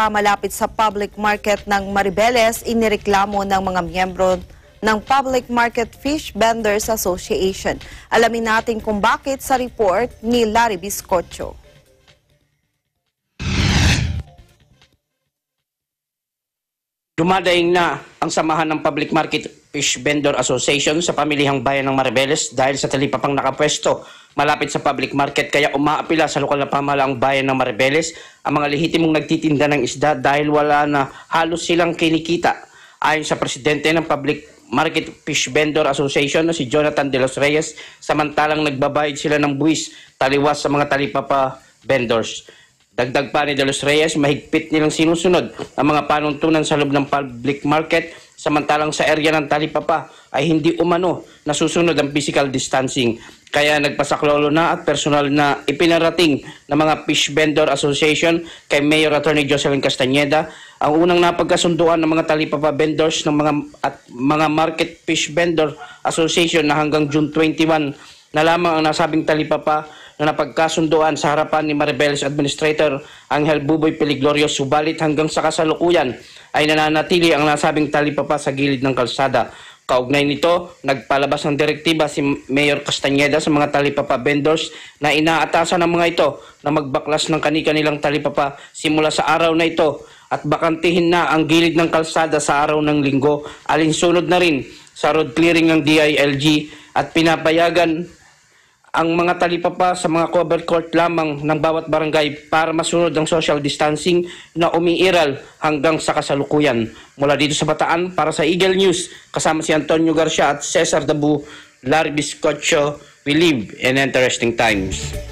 talipa malapit sa public market ng Maribeles, inireklamo ng mga miyembro ng Public Market Fish Vendors Association. Alamin natin kung bakit sa report ni Larry Biscocho. Dumadaing na ang samahan ng Public Market Fish Vendor Association sa pamilihang bayan ng Maribeles dahil sa talipapang nakapwesto malapit sa public market kaya umaapila sa lokal na pamahalaang bayan ng Maribeles ang mga lehitimong nagtitinda ng isda dahil wala na halos silang kinikita. Ayon sa presidente ng Public Market Fish Vendor Association na si Jonathan De Los Reyes, samantalang nagbabayad sila ng buwis taliwas sa mga talipapa vendors. Dagdag pa ni De Los Reyes, mahigpit nilang sinusunod ang mga panuntunan sa loob ng public market samantalang sa area ng Talipapa ay hindi umano nasusunod ang physical distancing. Kaya nagpasaklolo na at personal na ipinarating ng mga Fish Vendor Association kay Mayor Attorney Jocelyn Castañeda ang unang napagkasunduan ng mga Talipapa vendors ng mga at mga Market Fish Vendor Association na hanggang June 21 na lamang ang nasabing talipapa na napagkasunduan sa harapan ni Maribeles Administrator Angel Buboy Peliglorio subalit hanggang sa kasalukuyan ay nananatili ang nasabing talipapa sa gilid ng kalsada. Kaugnay nito, nagpalabas ng direktiba si Mayor Castañeda sa mga talipapa vendors na inaatasan ng mga ito na magbaklas ng kani-kanilang talipapa simula sa araw na ito at bakantihin na ang gilid ng kalsada sa araw ng linggo alinsunod na rin sa road clearing ng DILG at pinapayagan ang mga talipapa sa mga covered court lamang ng bawat barangay para masunod ang social distancing na umiiral hanggang sa kasalukuyan. Mula dito sa Bataan, para sa Eagle News, kasama si Antonio Garcia at Cesar Dabu, Larry Biscocho, we live in interesting times.